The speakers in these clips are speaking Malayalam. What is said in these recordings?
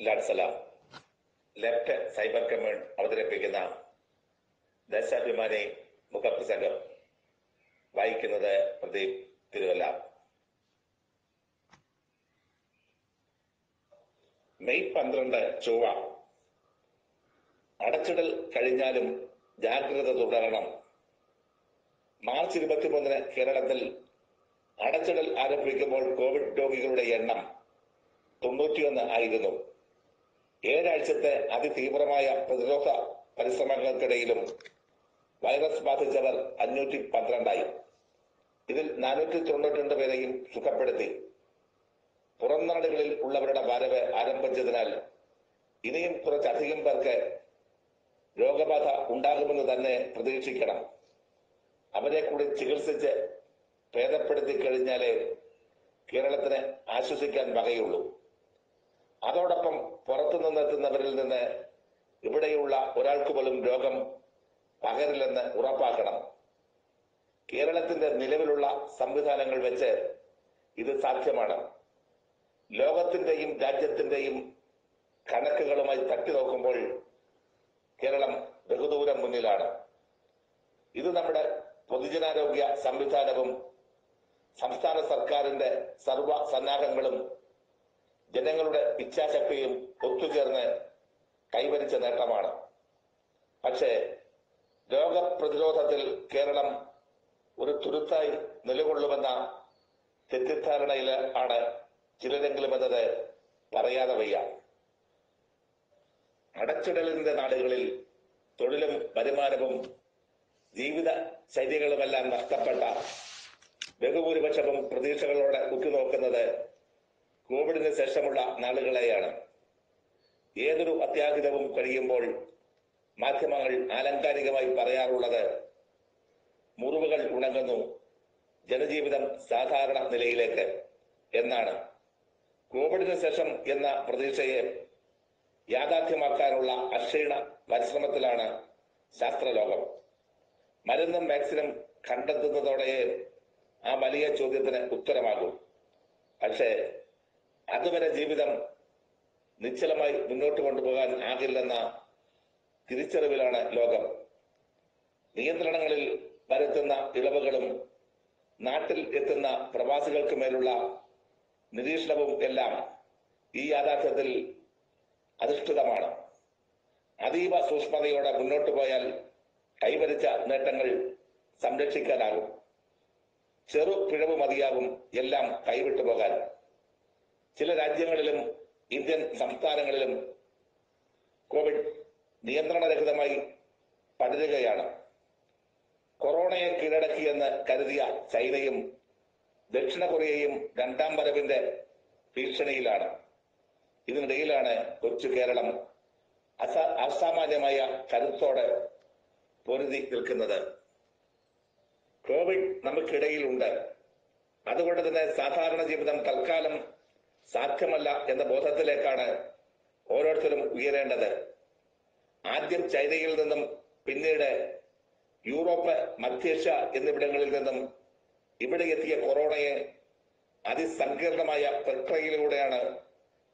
ലാഡ്സലാം ലെഫ്റ്റ് സൈബർ കമ്മ്യൂൺ അവതരിപ്പിക്കുന്ന ദേശാഭിമാനി മുഖപ്രസംഗം വായിക്കുന്നത് പ്രദീപ് തിരുവല്ല. മെയ് പന്ത്രണ്ട് ചൊവ്വ. അടച്ചിടൽ കഴിഞ്ഞാലും ജാഗ്രത തുടരണം. മാർച്ച് ഇരുപത്തിമൂന്നിന് കേരളത്തിൽ അടച്ചിടൽ ആരംഭിക്കുമ്പോൾ കോവിഡ് രോഗികളുടെ എണ്ണം തൊണ്ണൂറ്റിയൊന്ന് ആയിരുന്നു. ഏഴാഴ്ചത്തെ അതിതീവ്രമായ പ്രതിരോധ പരിശ്രമങ്ങൾക്കിടയിലും വൈറസ് ബാധിച്ചവർ അഞ്ഞൂറ്റി പന്ത്രണ്ടായി. ഇതിൽ നാനൂറ്റി തൊണ്ണൂറ്റിരണ്ട് പേരെയും സുഖപ്പെടുത്തി. പുറം നാടുകളിൽ ഉള്ളവരുടെ വരവ് ആരംഭിച്ചതിനാൽ ഇനിയും കുറച്ചധികം പേർക്ക് രോഗബാധ ഉണ്ടാകുമെന്ന് തന്നെ പ്രതീക്ഷിക്കണം. അവരെ കൂടി ചികിത്സിച്ച് ഭേദപ്പെടുത്തി കഴിഞ്ഞാലേ കേരളത്തിന് ആശ്വസിക്കാൻ വകയുള്ളൂ. അതോടൊപ്പം പുറത്തു നിന്നെത്തുന്നവരിൽ നിന്ന് ഇവിടെയുള്ള ഒരാൾക്ക് പോലും രോഗം പകരില്ലെന്ന് ഉറപ്പാക്കണം. കേരളത്തിന്റെ നിലവിലുള്ള സംവിധാനങ്ങൾ വെച്ച് ഇത് സാധ്യമാണ്. ലോകത്തിന്റെയും രാജ്യത്തിന്റെയും കണക്കുകളുമായി തട്ടി നോക്കുമ്പോൾ കേരളം ബഹുദൂരം മുന്നിലാണ്. ഇത് നമ്മുടെ പൊതുജനാരോഗ്യ സംവിധാനവും സംസ്ഥാന സർക്കാരിന്റെ സർവ സന്നാഹങ്ങളും ജനങ്ങളുടെ ഇച്ഛാശക്തിയും ഒത്തുചേർന്ന് കൈവരിച്ച നേട്ടമാണ്. പക്ഷേ രോഗപ്രതിരോധത്തിൽ കേരളം ഒരു തുരുത്തായി നിലകൊള്ളുമെന്ന തെറ്റിദ്ധാരണയിൽ ആണ് ചിലരെങ്കിലും എന്നത് പറയാതെ വയ്യ. അടച്ചിടലിന്റെ നാടുകളിൽ തൊഴിലും വരുമാനവും ജീവിത ശൈലികളുമെല്ലാം നഷ്ടപ്പെട്ട ബഹുഭൂരിപക്ഷവും പ്രതീക്ഷകളോടെ ഉറ്റുനോക്കുന്നത് കോവിഡിന് ശേഷമുള്ള നാളുകളെയാണ്. ഏതൊരു അത്യാഹിതവും കഴിയുമ്പോൾ മാധ്യമങ്ങൾ ആലങ്കാരികമായി പറയാറുള്ളത് മുറിവുകൾ ഉണങ്ങുന്നു ജനജീവിതം സാധാരണ നിലയിലേക്ക് എന്നാണ്. കോവിഡിന് ശേഷം എന്ന പ്രതീക്ഷയെ യാഥാർത്ഥ്യമാക്കാനുള്ള അക്ഷീണ പരിശ്രമത്തിലാണ് ശാസ്ത്രലോകം. മരുന്നും വാക്സിനും കണ്ടെത്തുന്നതോടെ ആ വലിയ ചോദ്യത്തിന് ഉത്തരമാകും. പക്ഷേ അതുവരെ ജീവിതം നിശ്ചലമായി മുന്നോട്ട് കൊണ്ടുപോകാൻ ആകില്ലെന്ന തിരിച്ചറിവിലാണ് ലോകം. നിയന്ത്രണങ്ങളിൽ വരുത്തുന്ന ഇളവുകളും നാട്ടിൽ എത്തുന്ന പ്രവാസികൾക്ക് മേലുള്ള നിരീക്ഷണവും എല്ലാം ഈ യാഥാർത്ഥ്യത്തിൽ അധിഷ്ഠിതമാണ്. അതീവ സൂക്ഷ്മതയോടെ മുന്നോട്ട് പോയാൽ കൈവരിച്ച നേട്ടങ്ങൾ സംരക്ഷിക്കാനാകും. ചെറു പിഴവ് മതിയാകും എല്ലാം കൈവിട്ടു പോകാൻ. ചില രാജ്യങ്ങളിലും ഇന്ത്യൻ സംസ്ഥാനങ്ങളിലും കോവിഡ് നിയന്ത്രണരഹിതമായി പടരുകയാണ്. കൊറോണയെ കീഴടക്കിയെന്ന് കരുതിയ ചൈനയും ദക്ഷിണ കൊറിയയും രണ്ടാം വരവിന്റെ ഭീഷണിയിലാണ്. ഇതിനിടയിലാണ് കൊച്ചു കേരളം അസ അസാമാന്യമായ കരുത്തോടെ പൊരുതി നിൽക്കുന്നത്. കോവിഡ് നമുക്കിടയിലുണ്ട്. അതുകൊണ്ട് തന്നെ സാധാരണ ജീവിതം തൽക്കാലം സാധ്യമല്ല എന്ന ബോധത്തിലേക്കാണ് ഓരോരുത്തരും ഉയരേണ്ടത്. ആദ്യം ചൈനയിൽ നിന്നും പിന്നീട് യൂറോപ്പ് മധ്യേഷ്യ എന്നിവിടങ്ങളിൽ നിന്നും ഇവിടെ എത്തിയ കൊറോണയെ അതിസങ്കീർണമായ പ്രക്രിയയിലൂടെയാണ്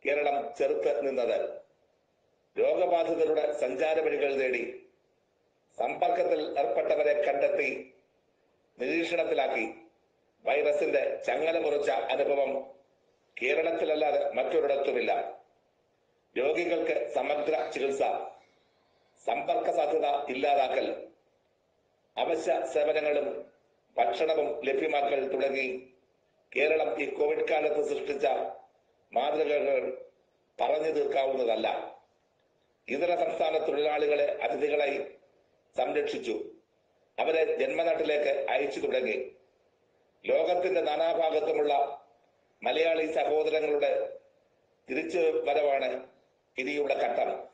കേരളം ചെറുത്ത് നിന്നത്. രോഗബാധിതരുടെ സഞ്ചാര വഴികൾ നേടി സമ്പർക്കത്തിൽ ഏർപ്പെട്ടവരെ കണ്ടെത്തി നിരീക്ഷണത്തിലാക്കി. വൈറസിന്റെ ചങ്ങല മുറിച്ച അനുഭവം കേരളത്തിലല്ലാതെ മറ്റൊരിടത്തുമില്ല. രോഗികൾക്ക് സമഗ്ര ചികിത്സ സമ്പർക്ക സാധ്യത ഇല്ലാതാക്കൽ അവശ്യ സേവനങ്ങളും ഭക്ഷണവും ലഭ്യമാക്കൽ തുടങ്ങി കേരളം ഈ കോവിഡ് കാലത്ത് സൃഷ്ടിച്ച മാതൃകകൾ പറഞ്ഞു തീർക്കാവുന്നതല്ല. ഇതര സംസ്ഥാന തൊഴിലാളികളെ അതിഥികളായി സംരക്ഷിച്ചു. അവരെ ജന്മനാട്ടിലേക്ക് അയച്ചു തുടങ്ങി. ലോകത്തിന്റെ നാനാഭാഗത്തുമുള്ള മലയാളി സഹോദരങ്ങളുടെ തിരിച്ചു വരവാണ് ഇനിയുള്ള ഘട്ടം.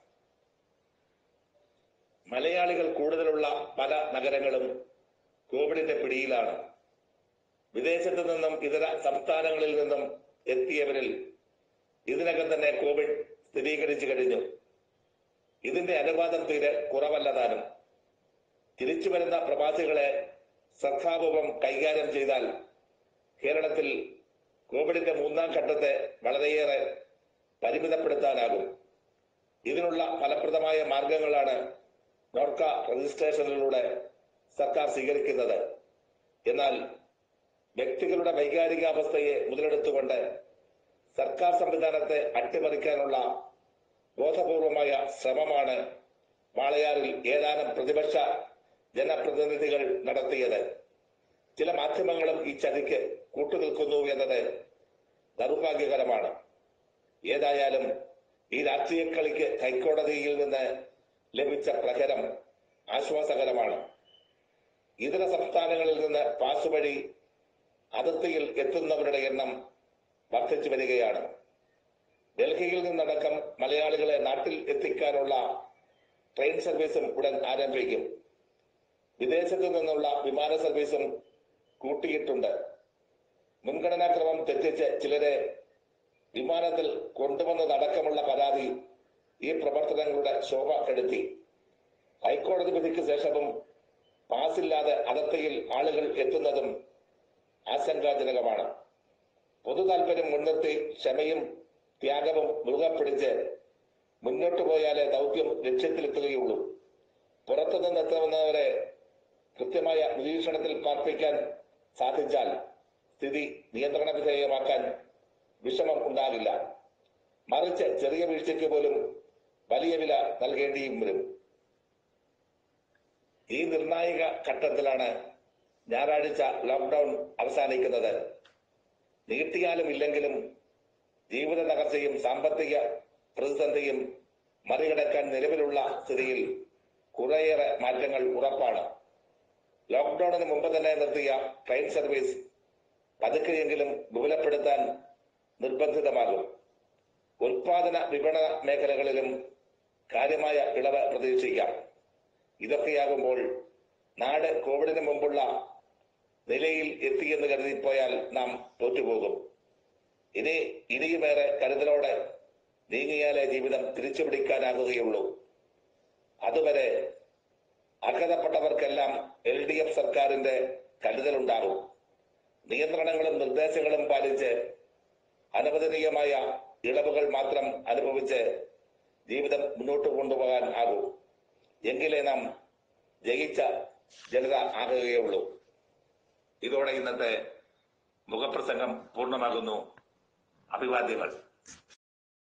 മലയാളികൾ കൂടുതലുള്ള പല നഗരങ്ങളും കോവിഡിന്റെ പിടിയിലാണ്. വിദേശത്തു നിന്നും ഇതര സംസ്ഥാനങ്ങളിൽ നിന്നും എത്തിയവരിൽ ഇതിനകം തന്നെ കോവിഡ് സ്ഥിരീകരിച്ചു കഴിഞ്ഞു. ഇതിന്റെ അനുപാതം തീരെ കുറവല്ലതാനും തിരിച്ചു വരുന്ന പ്രവാസികളെ ശ്രദ്ധാപൂർവം കൈകാര്യം ചെയ്താൽ കേരളത്തിൽ കോവിഡിന്റെ മൂന്നാം ഘട്ടത്തെ വളരെയേറെ പരിമിതപ്പെടുത്താനാകും. ഇതിനുള്ള ഫലപ്രദമായ മാർഗങ്ങളാണ് നോർക്ക രജിസ്ട്രേഷനിലൂടെ സർക്കാർ സ്വീകരിക്കുന്നത്. എന്നാൽ വ്യക്തികളുടെ വൈകാരികാവസ്ഥയെ മുതലെടുത്തുകൊണ്ട് സർക്കാർ സംവിധാനത്തെ അട്ടിമറിക്കാനുള്ള ബോധപൂർവമായ ശ്രമമാണ് വാളയാറിൽ ഏതാനും പ്രതിപക്ഷ ജനപ്രതിനിധികൾ നടത്തിയത്. ചില മാധ്യമങ്ങളും ഈ ചതിക്ക് കൂട്ടുനിൽക്കുന്നു എന്നത് ദൗർഭാഗ്യകരമാണ്. ഏതായാലും ഈ രാഷ്ട്രീയ കളിക്ക് ഹൈക്കോടതിയിൽ നിന്ന് ലഭിച്ച പ്രഹരം ആശ്വാസകരമാണ്. ഇതര സംസ്ഥാനങ്ങളിൽ നിന്ന് പാസ് വഴി അതിർത്തിയിൽ എത്തുന്നവരുടെ എണ്ണം വർദ്ധിച്ചു വരികയാണ്. ഡൽഹിയിൽ നിന്നടക്കം മലയാളികളെ നാട്ടിൽ എത്തിക്കാനുള്ള ട്രെയിൻ സർവീസും ഉടൻ ആരംഭിക്കും. വിദേശത്തു നിന്നുള്ള വിമാന സർവീസും കൂട്ടിയിട്ടുണ്ട്. മുൻഗണനാക്രമം തെറ്റിച്ച് ചിലരെ വിമാനത്തിൽ കൊണ്ടുവന്നതടക്കമുള്ള പരാതി ഈ പ്രവർത്തനങ്ങളുടെ ശോഭ കെടുത്തി. ഹൈക്കോടതി വിധിക്ക് ശേഷവും പാസില്ലാതെ അതിർത്തിയിൽ ആളുകൾ എത്തുന്നതും ആശങ്കാജനകമാണ്. പൊതു താല്പര്യം മുൻനിർത്തി ക്ഷമയും ത്യാഗവും മുറുകെ പിടിച്ച് മുന്നോട്ട് പോയാലേ ദൗത്യം ലക്ഷ്യത്തിലെത്തുകയുള്ളൂ. പുറത്തുനിന്ന് എത്തുന്നവരെ കൃത്യമായ നിരീക്ഷണത്തിൽ പാർപ്പിക്കാൻ സാധിച്ചാൽ സ്ഥിതി നിയന്ത്രണ വിധേയമാക്കാൻ വിഷമം ഉണ്ടാകില്ല മറിച്ച് ചെറിയ വീഴ്ചയ്ക്ക് പോലും വലിയ വില നൽകേണ്ടിയും വരും. ഈ നിർണായക ഘട്ടത്തിലാണ് ഞായറാഴ്ച ലോക്ക്ഡൌൺ അവസാനിക്കുന്നത്. നീട്ടിയാലും ഇല്ലെങ്കിലും ജീവിത തകർച്ചയും സാമ്പത്തിക പ്രതിസന്ധിയും മറികടക്കാൻ നിലവിലുള്ള സ്ഥിതിയിൽ കുറേയേറെ മാറ്റങ്ങൾ ഉറപ്പാണ്. ലോക്ക്ഡൌണിന് മുമ്പ് തന്നെ നിർത്തിയ ട്രെയിൻ സർവീസ് പതുക്കെയെങ്കിലും വിപുലപ്പെടുത്താൻ നിർബന്ധിതമാകും. ഉൽപാദന വിപണന മേഖലകളിലും കാര്യമായ ഇളവ് പ്രതീക്ഷിക്കാം. ഇതൊക്കെയാകുമ്പോൾ നാട് കോവിഡിന് മുമ്പുള്ള നിലയിൽ എത്തിയെന്ന് കരുതിപ്പോയാൽ നാം തോറ്റുപോകും. ഇനി ഇനിയുമേറെ കരുതലോടെ നീങ്ങിയാലേ ജീവിതം തിരിച്ചു പിടിക്കാനാകുകയുള്ളൂ അതുവരെ അർഹതപ്പെട്ടവർക്കെല്ലാം എൽ ഡി എഫ് സർക്കാരിന്റെ കരുതലുണ്ടാകും. നിയന്ത്രണങ്ങളും നിർദ്ദേശങ്ങളും പാലിച്ച് അനവദനീയമായ ഇളവുകൾ മാത്രം അനുഭവിച്ച് ജീവിതം മുന്നോട്ട് കൊണ്ടുപോകാൻ ആകൂ. എങ്കിലേ നാം ജയിച്ച ജനത ആകുകയുള്ളൂ. ഇതോടെ ഇന്നത്തെ മുഖപ്രസംഗം പൂർണമാകുന്നു. അഭിവാദ്യങ്ങൾ.